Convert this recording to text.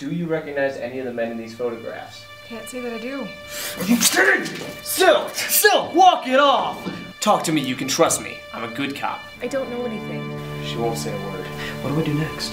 Do you recognize any of the men in these photographs? Can't say that I do. Are You kidding? Still, still, walk it off! Talk to me, you can trust me. I'm a good cop. I don't know anything. She won't say a word. What do I do next?